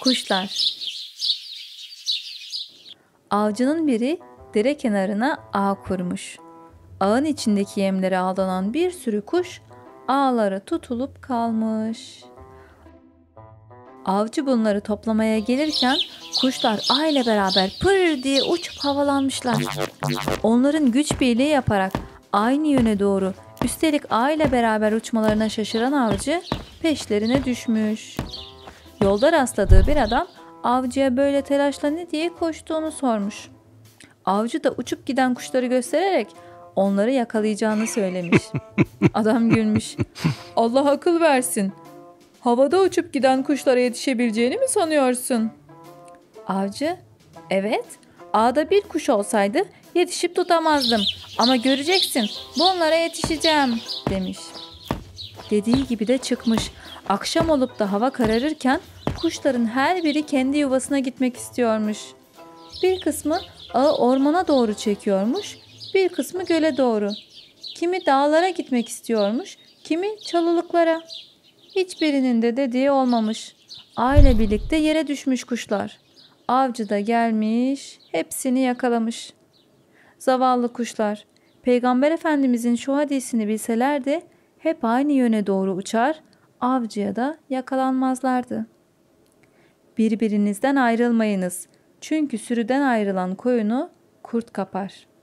Kuşlar Avcının biri dere kenarına ağ kurmuş. Ağın içindeki yemlere aldanan bir sürü kuş ağlara tutulup kalmış. Avcı bunları toplamaya gelirken kuşlar ağ beraber pır diye uçup havalanmışlar. Onların güç birliği yaparak aynı yöne doğru üstelik ağ beraber uçmalarına şaşıran avcı peşlerine düşmüş. Yolda rastladığı bir adam avcıya böyle telaşla ne diye koştuğunu sormuş. Avcı da uçup giden kuşları göstererek onları yakalayacağını söylemiş. Adam gülmüş. Allah akıl versin. Havada uçup giden kuşlara yetişebileceğini mi sanıyorsun? Avcı, evet. Ağda bir kuş olsaydı yetişip tutamazdım. Ama göreceksin, bunlara yetişeceğim, demiş. Dediği gibi de çıkmış. Akşam olup da hava kararırken kuşların her biri kendi yuvasına gitmek istiyormuş. Bir kısmı ağı ormana doğru çekiyormuş, bir kısmı göle doğru. Kimi dağlara gitmek istiyormuş, kimi çalılıklara. Hiçbirinin de dediği olmamış. Aile birlikte yere düşmüş kuşlar. Avcı da gelmiş, hepsini yakalamış. Zavallı kuşlar, Peygamber Efendimizin şu hadisini bilselerdi hep aynı yöne doğru uçar, avcıya da yakalanmazlardı. Birbirinizden ayrılmayınız. Çünkü sürüden ayrılan koyunu kurt kapar.''